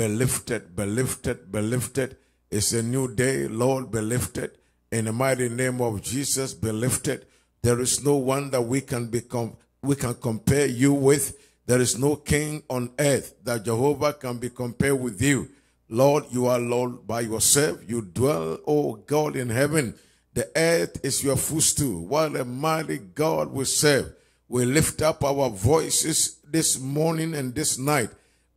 be lifted, be lifted, be lifted. It's a new day, Lord, be lifted. In the mighty name of Jesus, be lifted. There is no one that we can become, we can compare you with. There is no king on earth that Jehovah can be compared with you. Lord, you are Lord by yourself. You dwell, oh God, in heaven. The earth is your footstool. What a mighty God we serve. We lift up our voices this morning and this night.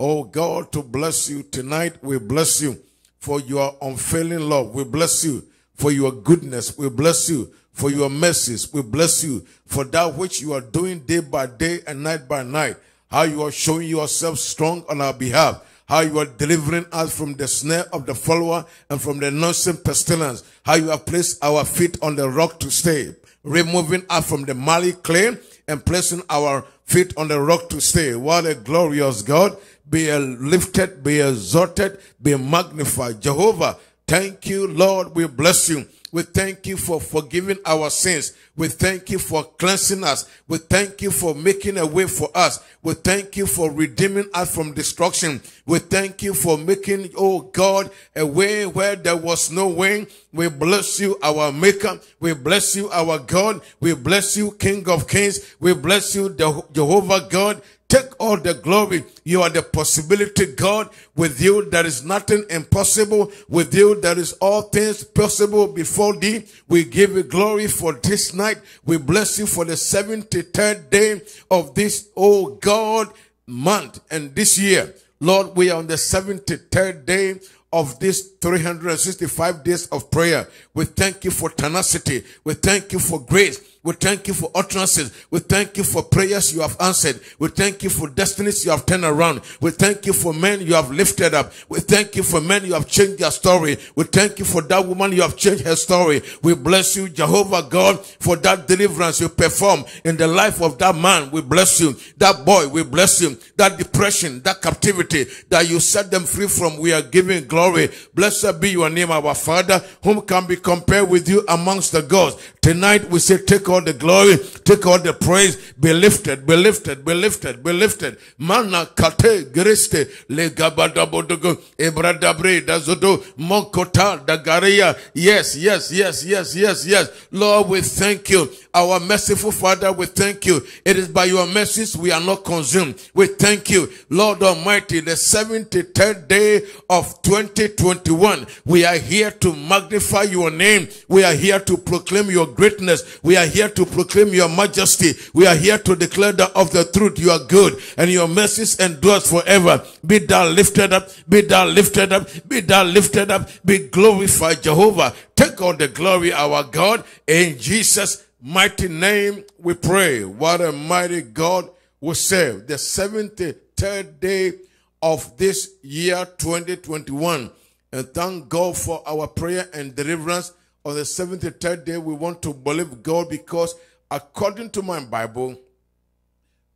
Oh God, to bless you tonight. We bless you for your unfailing love. We bless you for your goodness. We bless you for your mercies. We bless you for that which you are doing day by day and night by night. How you are showing yourself strong on our behalf how you are delivering us from the snare of the follower and from the noisome pestilence, how you have placed our feet on the rock to stay, removing us from the mali clay and placing our feet on the rock to stay. What a glorious God. Be lifted, be exalted, be magnified. Jehovah, thank you, Lord. We bless you. We thank you for forgiving our sins. We thank you for cleansing us. We thank you for making a way for us. We thank you for redeeming us from destruction. We thank you for making, oh God, a way where there was no way. We bless you, our maker. We bless you, our God. We bless you, King of Kings. We bless you, Jehovah God. Take all the glory. You are the possibility God. With you, there is nothing impossible. With you, there is all things possible before thee. We give you glory for this night. We bless you for the 73rd day of this, oh God, month and this year. Lord, we are on the 73rd day of this 365 days of prayer. We thank you for tenacity. We thank you for grace. We thank you for utterances. We thank you for prayers you have answered. We thank you for destinies you have turned around. We thank you for men you have lifted up. We thank you for men you have changed their story. We thank you for that woman you have changed her story. We bless you, Jehovah God, for that deliverance you perform in the life of that man. We bless you. That boy, we bless you. That depression, that captivity that you set them free from, we are giving glory. Blessed be your name, our Father, whom can be compared with you amongst the gods. Tonight we say, take all the glory, take all the praise, be lifted, be lifted, be lifted, be lifted. Mana kate griste le gabadabodogo ebradabre dazodo mokota dagaria. Yes, yes, yes, yes, yes, yes. Lord, we thank you. Our merciful Father, we thank you. It is by your mercies we are not consumed. We thank you, Lord Almighty, the 73rd day of 2021. We are here to magnify your name. We are here to proclaim your greatness. We are here to proclaim your majesty. We are here to declare that of the truth you are good and your mercies endures forever. Be thou lifted up, be thou lifted up, be thou lifted up, be glorified, Jehovah. Take all the glory, our God, in Jesus' mighty name we pray. What a mighty God we serve. The 73rd day of this year 2021. And thank God for our prayer and deliverance. On the 73rd day, we want to believe God because according to my Bible,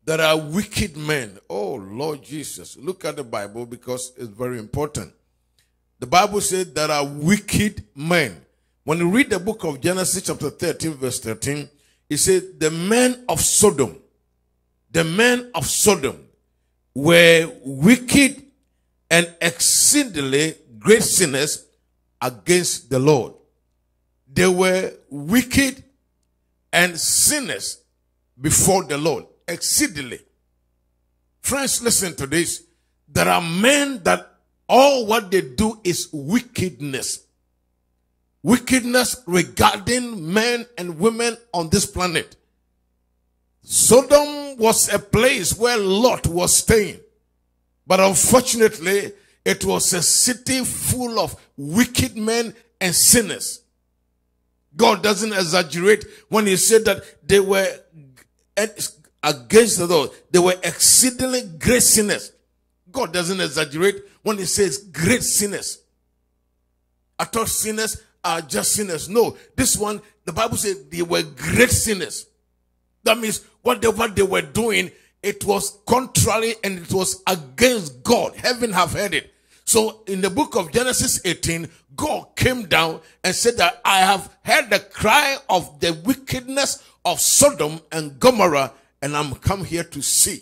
there are wicked men. Oh, Lord Jesus. Look at the Bible because it's very important. The Bible says there are wicked men. When you read the book of Genesis, chapter 13, verse 13, it says, The men of Sodom, the men of Sodom were wicked and exceedingly great sinners against the Lord. They were wicked and sinners before the Lord, exceedingly. Friends, listen to this. There are men that all what they do is wickedness wickedness regarding men and women on this planet. Sodom was a place where Lot was staying. But unfortunately, it was a city full of wicked men and sinners. God doesn't exaggerate when he said that they were against the Lord. They were exceedingly great sinners. God doesn't exaggerate when he says great sinners. I thought sinners are just sinners. No, this one, the Bible says they were great sinners. That means whatever they were doing, it was contrary and it was against God. Heaven have heard it. So in the book of Genesis 18, God came down and said that I have heard the cry of the wickedness of Sodom and Gomorrah and I'm come here to see.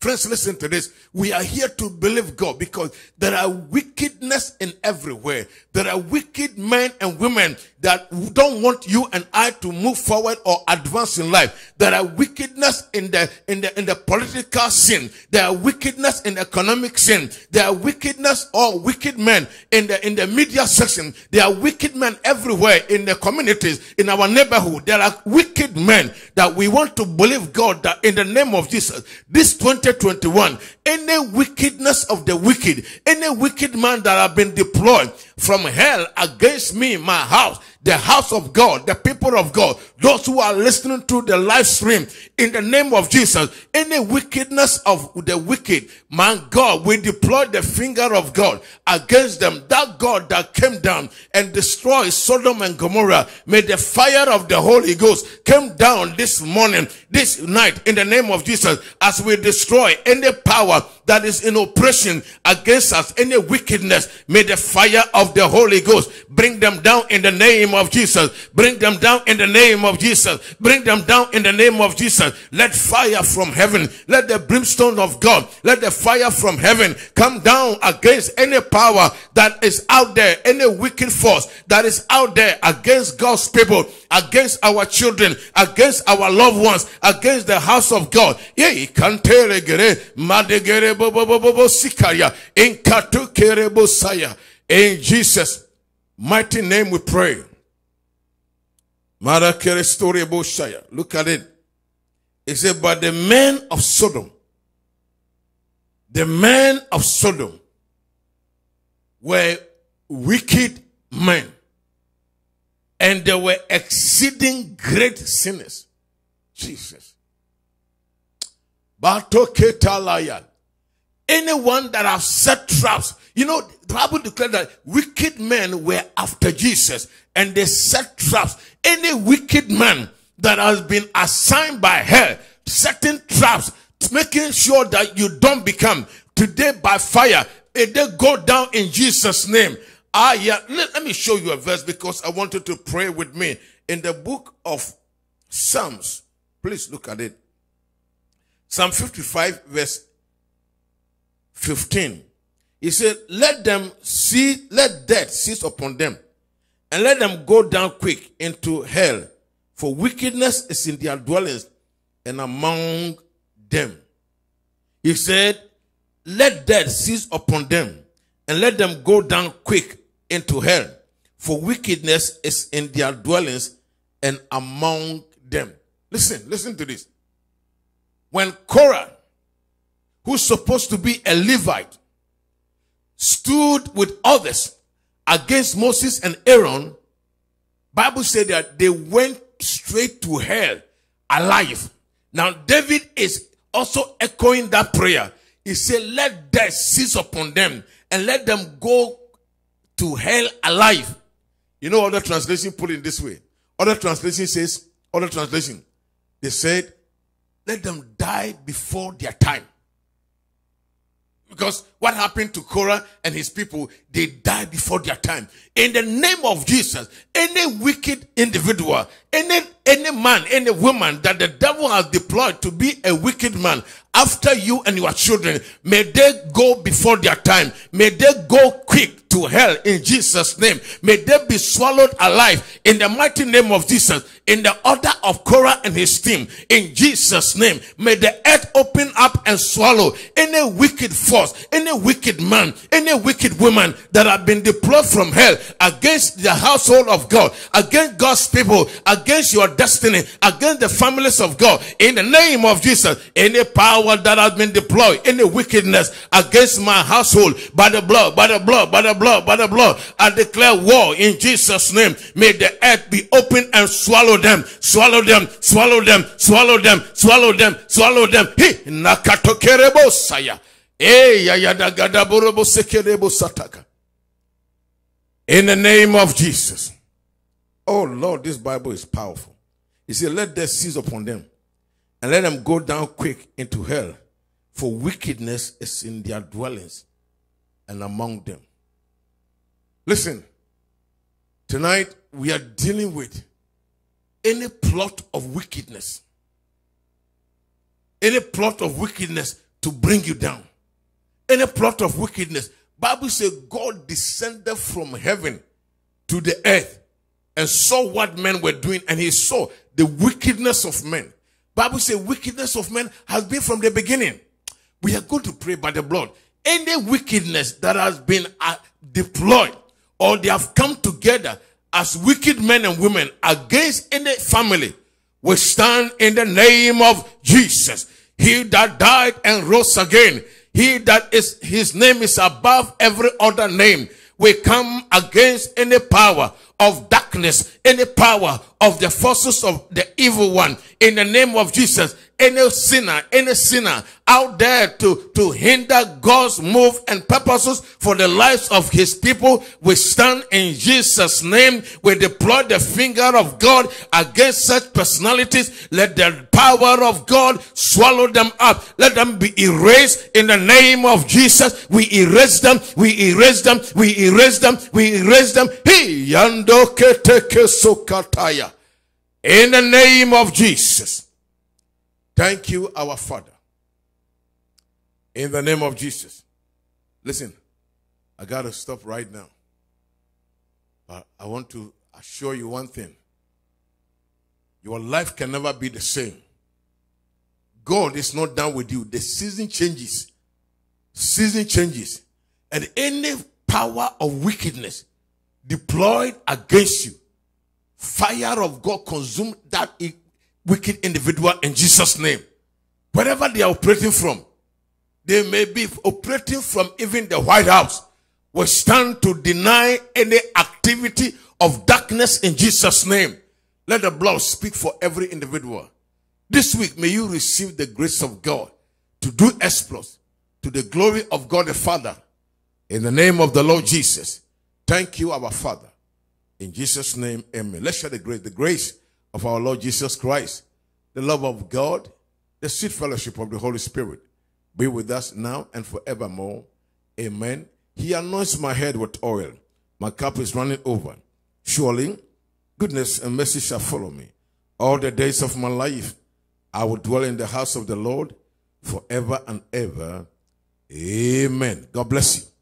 Friends, listen to this. We are here to believe God because there are wickedness in everywhere. There are wicked men and women that don't want you and I to move forward or advance in life. There are wickedness in the in the in the political scene. There are wickedness in the economic scene. There are wickedness or wicked men in the in the media section. There are wicked men everywhere in the communities, in our neighborhood. There are wicked men that we want to believe God that in the name of Jesus, this 2021, any wickedness of the wicked, any wicked man that have been deployed from hell against me, my house, the house of God, the people of God, those who are listening to the live stream in the name of Jesus, any wickedness of the wicked, my God, we deploy the finger of God against them. That God that came down and destroyed Sodom and Gomorrah, may the fire of the Holy Ghost come down this morning, this night, in the name of Jesus, as we destroy any power that is in oppression against us, any wickedness, may the fire of the Holy Ghost bring them down in the name of Jesus. Bring them down in the name of Jesus. Bring them down in the name of Jesus. Let fire from heaven, let the brimstone of God, let the fire from heaven come down against any power that is out there, any wicked force that is out there against God's people, against our children, against our loved ones, against the house of God. In Jesus' mighty name we pray. Look at it. It said, But the men of Sodom, the men of Sodom were wicked men, and they were exceeding great sinners. Jesus. Anyone that have set traps, you know, the Bible declared that wicked men were after Jesus and they set traps. Any wicked man that has been assigned by hell, setting traps, making sure that you don't become today by fire, it they go down in Jesus' name. Ah, yeah. Let, let me show you a verse because I want you to pray with me in the book of Psalms. Please look at it. Psalm 55, verse 15. He said, Let them see, let death seize upon them, and let them go down quick into hell, for wickedness is in their dwellings and among them. He said, Let death seize upon them, and let them go down quick into hell, for wickedness is in their dwellings and among them. Listen, listen to this. When Korah, who's supposed to be a Levite, stood with others against Moses and Aaron, Bible said that they went straight to hell alive. Now David is also echoing that prayer. He said, let death seize upon them and let them go to hell alive. You know other translation put it this way. Other translation says, other translation, they said, let them die before their time. Because what happened to Korah and his people, they died before their time. In the name of Jesus, any wicked individual, any, any man, any woman that the devil has deployed to be a wicked man after you and your children, may they go before their time. May they go quick to hell in Jesus' name. May they be swallowed alive in the mighty name of Jesus. In the order of Korah and his team, in Jesus' name, may the earth open up and swallow any wicked force, any wicked man, any wicked woman that have been deployed from hell against the household of God, against God's people, against your destiny, against the families of God. In the name of Jesus, any power that has been deployed, any wickedness against my household, by the blood, by the blood, by the blood blood, by the blood, I declare war in Jesus' name. May the earth be open and swallow them, swallow them, swallow them, swallow them, swallow them, swallow them. He nakatokerebo saya. In the name of Jesus. Oh Lord, this Bible is powerful. He said, Let death seize upon them and let them go down quick into hell, for wickedness is in their dwellings and among them. Listen, tonight we are dealing with any plot of wickedness. Any plot of wickedness to bring you down. Any plot of wickedness. Bible says God descended from heaven to the earth and saw what men were doing and he saw the wickedness of men. Bible says wickedness of men has been from the beginning. We are going to pray by the blood. Any wickedness that has been uh, deployed or they have come together as wicked men and women against any family, we stand in the name of Jesus. He that died and rose again. He that is, his name is above every other name. We come against any power of darkness, any power of the forces of the evil one in the name of Jesus any sinner, any sinner out there to, to hinder God's move and purposes for the lives of his people, we stand in Jesus' name. We deploy the finger of God against such personalities. Let the power of God swallow them up. Let them be erased in the name of Jesus. We erase them. We erase them. We erase them. We erase them. He in the name of Jesus. Thank you, our Father. In the name of Jesus. Listen, I got to stop right now. But I want to assure you one thing your life can never be the same. God is not done with you. The season changes. Season changes. And any power of wickedness deployed against you, fire of God consume that wicked individual in Jesus' name. Wherever they are operating from, they may be operating from even the White House. We stand to deny any activity of darkness in Jesus' name. Let the blood speak for every individual. This week, may you receive the grace of God to do exploits to the glory of God the Father. In the name of the Lord Jesus. Thank you, our Father. In Jesus' name, amen. Let's share the grace. The grace of our Lord Jesus Christ, the love of God, the sweet fellowship of the Holy Spirit be with us now and forevermore. Amen. He anoints my head with oil. My cup is running over. Surely, goodness and mercy shall follow me. All the days of my life, I will dwell in the house of the Lord forever and ever. Amen. God bless you.